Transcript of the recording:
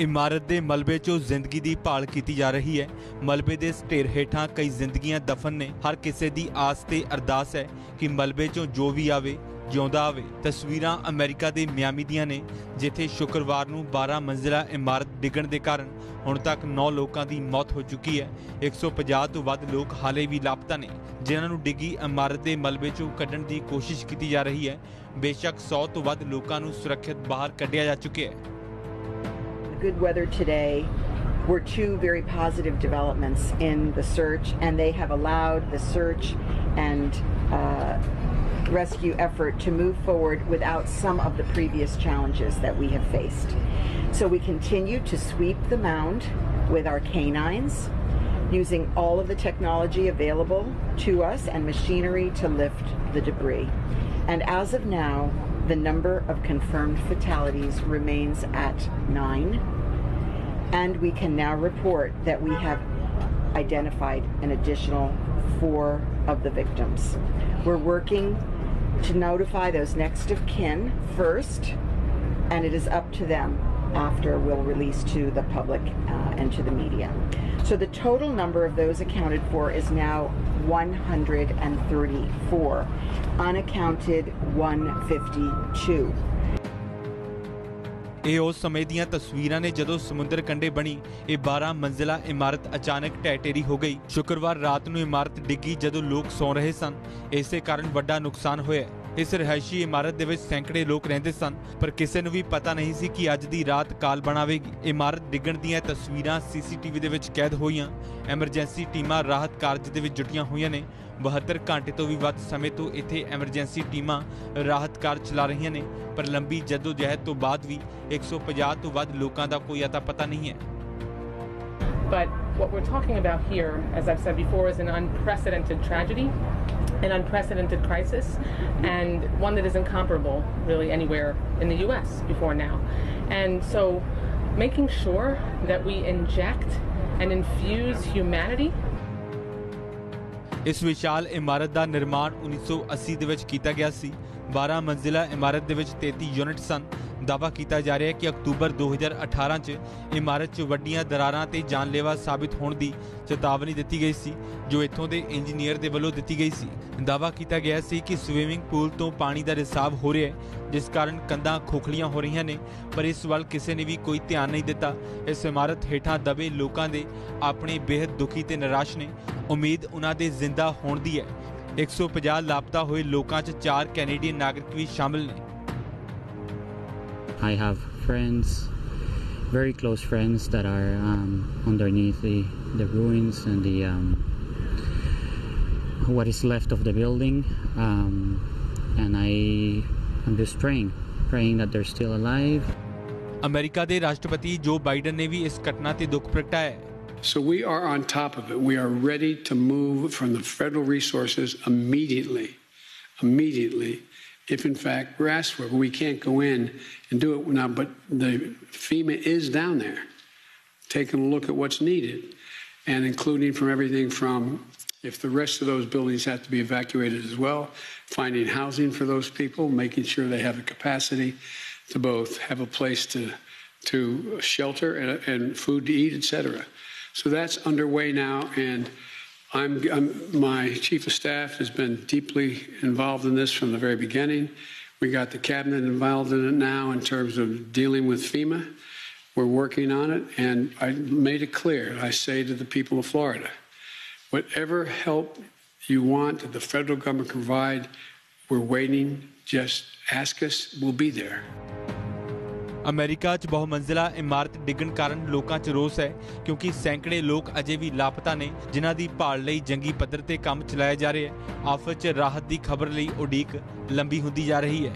ਇਮਾਰਤ ਦੇ ਮਲਬੇ 'ਚੋਂ ਜ਼ਿੰਦਗੀ ਦੀ ਭਾਲ ਕੀਤੀ ਜਾ ਰਹੀ ਹੈ। ਮਲਬੇ ਦੇ ਢੇਰ ਹੇਠਾਂ ਕਈ ਜ਼ਿੰਦਗੀਆਂ ਦਫਨ ਨੇ। ਹਰ ਕਿਸੇ ਦੀ ਆਸ ਤੇ ਅਰਦਾਸ ਹੈ ਕਿ ਮਲਬੇ 'ਚੋਂ ਜੋ ਵੀ ਆਵੇ, ਜਿਉਂਦਾ ਆਵੇ। ਤਸਵੀਰਾਂ ਅਮਰੀਕਾ ਦੇ ਮਿਆਮੀ ਦੀਆਂ ਨੇ, ਜਿੱਥੇ ਸ਼ੁੱਕਰਵਾਰ ਨੂੰ 12 ਮੰਜ਼ਿਲਾ ਇਮਾਰਤ ਡਿੱਗਣ ਦੇ ਕਾਰਨ ਹੁਣ ਤੱਕ 9 ਲੋਕਾਂ ਦੀ ਮੌਤ ਹੋ ਚੁੱਕੀ ਹੈ। 150 ਤੋਂ ਵੱਧ ਲੋਕ ਹਾਲੇ ਵੀ ਲਾਪਤਾ ਨੇ, ਜਿਨ੍ਹਾਂ ਨੂੰ ਡਿੱਗੀ ਇਮਾਰਤ ਦੇ ਮਲਬੇ 'ਚੋਂ ਕੱਢਣ ਦੀ ਕੋਸ਼ਿਸ਼ ਕੀਤੀ ਜਾ ਰਹੀ ਹੈ। ਬੇਸ਼ੱਕ 100 ਤੋਂ ਵੱਧ ਲੋਕਾਂ ਨੂੰ ਸੁਰੱਖਿਅਤ ਬਾਹਰ ਕੱਢਿਆ ਜਾ ਚੁੱਕਿਆ ਹੈ। Good weather today were two very positive developments in the search, and they have allowed the search and uh, rescue effort to move forward without some of the previous challenges that we have faced. So we continue to sweep the mound with our canines, using all of the technology available to us and machinery to lift the debris. And as of now, the number of confirmed fatalities remains at nine. And we can now report that we have identified an additional four of the victims. We're working to notify those next of kin first, and it is up to them after we'll release to the public uh, and to the media. So the total number of those accounted for is now 134, unaccounted 152. ਇਹ ਉਸ ਸਮੇਂ ਦੀਆਂ ਤਸਵੀਰਾਂ ਨੇ ਜਦੋਂ ਸਮੁੰਦਰ ਕੰਢੇ ਬਣੀ ਇਹ 12 ਮੰਜ਼ਿਲਾ ਇਮਾਰਤ ਅਚਾਨਕ ਢਹਿ ਢੇਰੀ ਹੋ ਗਈ ਸ਼ੁੱਕਰਵਾਰ ਰਾਤ ਨੂੰ ਇਮਾਰਤ ਡਿੱਗੀ ਜਦੋਂ ਲੋਕ ਸੌਂ ਰਹੇ ਸਨ ਇਸੇ ਕਾਰਨ ਵੱਡਾ ਨੁਕਸਾਨ ਹੋਇਆ ਇਸ ਰਿਹਾਇਸ਼ੀ ਇਮਾਰਤ ਦੇ ਵਿੱਚ ਸੈਂਕੜੇ ਲੋਕ ਰਹਿੰਦੇ ਸਨ, ਪਰ ਕਿਸੇ ਨੂੰ ਵੀ ਪਤਾ ਨਹੀਂ ਸੀ ਕਿ ਅੱਜ ਦੀ ਰਾਤ ਕਾਲ ਬਣਾਵੇਗੀ। ਇਮਾਰਤ ਡਿੱਗਣ ਦੀਆਂ ਤਸਵੀਰਾਂ ਸੀਸੀਟੀਵੀ ਦੇ ਵਿੱਚ ਕੈਦ ਹੋਈਆਂ। ਐਮਰਜੈਂਸੀ ਟੀਮਾਂ ਰਾਹਤ ਕਾਰਜ ਦੇ ਵਿੱਚ ਜੁਟੀਆਂ ਹੋਈਆਂ ਨੇ। 72 ਘੰਟੇ ਤੋਂ ਵੀ ਵੱਧ ਸਮੇਂ ਤੋਂ ਇੱਥੇ ਐਮਰਜੈਂਸੀ ਟੀਮਾਂ ਰਾਹਤ ਕਾਰਜ ਚਲਾ ਰਹੀਆਂ ਨੇ, ਪਰ ਲੰਬੀ ਜਦੋਜਹਿਦ ਤੋਂ ਬਾਅਦ ਵੀ 150 ਤੋਂ ਵੱਧ ਲੋਕਾਂ ਦਾ ਕੋਈ ਅਤਾ ਪਤਾ ਨਹੀਂ ਹੈ। But what we're talking about here, as I've said before, is an unprecedented tragedy, an unprecedented crisis, and one that is incomparable really anywhere in the US before now. And so making sure that we inject and infuse humanity ਇਸ ਵਿਸ਼ਾਲ ਇਮਾਰਤ ਦਾ ਨਿਰਮਾਣ 1980 ਦੇ ਵਿੱਚ ਕੀਤਾ ਗਿਆ ਸੀ 12 ਮੰਜ਼ਿਲਾ ਇਮਾਰਤ ਦੇ ਵਿੱਚ 33 ਯੂਨਿਟ ਸਨ ਦਾਅਵਾ ਕੀਤਾ ਜਾ ਰਿਹਾ ਹੈ ਕਿ ਅਕਤੂਬਰ 2018 'ਚ ਇਮਾਰਤ 'ਚ ਵੱਡੀਆਂ ਦਰਾਰਾਂ ਤੇ ਜਾਨਲੇਵਾ ਸਾਬਿਤ ਹੋਣ ਦੀ ਚੇਤਾਵਨੀ ਦਿੱਤੀ ਗਈ ਸੀ, ਜੋ ਇੱਥੋਂ ਦੇ ਇੰਜੀਨੀਅਰ ਦੇ ਵੱਲੋਂ ਦਿੱਤੀ ਗਈ ਸੀ। ਦਾਅਵਾ ਕੀਤਾ ਗਿਆ ਸੀ ਕਿ ਸਵੀਮਿੰਗ ਪੂਲ ਤੋਂ ਪਾਣੀ ਦਾ ਰਿਸਾਵ ਹੋ ਰਿਹਾ ਹੈ, ਜਿਸ ਕਾਰਨ ਕੰਧਾਂ ਖੋਖਲੀਆਂ ਹੋ ਰਹੀਆਂ ਨੇ, ਪਰ ਇਸ ਵੱਲ ਕਿਸੇ ਨੇ ਵੀ ਕੋਈ ਧਿਆਨ ਨਹੀਂ ਦਿੱਤਾ। ਇਸ ਇਮਾਰਤ ਹੇਠਾਂ ਦਬੇ ਲੋਕਾਂ ਦੇ ਆਪਣੇ ਬੇहद ਦੁਖੀ ਤੇ ਨਿਰਾਸ਼ ਨੇ। ਉਮੀਦ ਉਹਨਾਂ ਦੇ ਜ਼ਿੰਦਾ ਹੋਣ ਦੀ ਹੈ। 150 ਲਾਪਤਾ ਹੋਏ ਲੋਕਾਂ 'ਚ 4 ਕੈਨੇਡੀਅਨ ਨਾਗਰਿਕ ਵੀ ਸ਼ਾਮਲ ਨੇ। I have friends, very close friends that are um, underneath the, the ruins and the um, what is left of the building, um, and I am just praying, praying that they're still alive. America ਦੇ ਰਾਸ਼ਟਰਪਤੀ ਜੋ Biden ਨੇ ਵੀ ਇਸ ਘਟਨਾ ਤੇ ਦੁੱਖ ਪ੍ਰਗਟਾਇਆ ਹੈ So we are on top of it. We are ready to move from the federal resources immediately, immediately, if in fact we're asked for. it. We can't go in and do it now, but the FEMA is down there, taking a look at what's needed, and including from everything from if the rest of those buildings have to be evacuated as well, finding housing for those people, making sure they have the capacity to both have a place to to shelter and, and food to eat, etc. So that's underway now, and I'm, I'm, my chief of staff has been deeply involved in this from the very beginning. We got the cabinet involved in it now in terms of dealing with FEMA. We're working on it, and I made it clear. I say to the people of Florida, whatever help you want that the federal government provide, we're waiting. Just ask us, we'll be there. America 'ਚ ਬਹੁਮੰਜ਼ਿਲਾ ਇਮਾਰਤ ਡਿੱਗਣ ਕਾਰਨ ਲੋਕਾਂ 'ਚ ਰੋਸ ਹੈ, ਕਿਉਂਕਿ ਸੈਂਕੜੇ ਲੋਕ ਅਜੇ ਵੀ ਲਾਪਤਾ ਨੇ, ਜਿਨ੍ਹਾਂ ਦੀ ਭਾਲ ਲਈ ਜੰਗੀ ਪੱਧਰ ਤੇ ਕੰਮ ਚਲਾਇਆ ਜਾ ਰਿਹਾ ਹੈ। ਆਫਤ 'ਚ ਰਾਹਤ ਦੀ ਖਬਰ ਲਈ ਉਡੀਕ ਲੰਬੀ ਹੁੰਦੀ ਜਾ ਰਹੀ ਹੈ।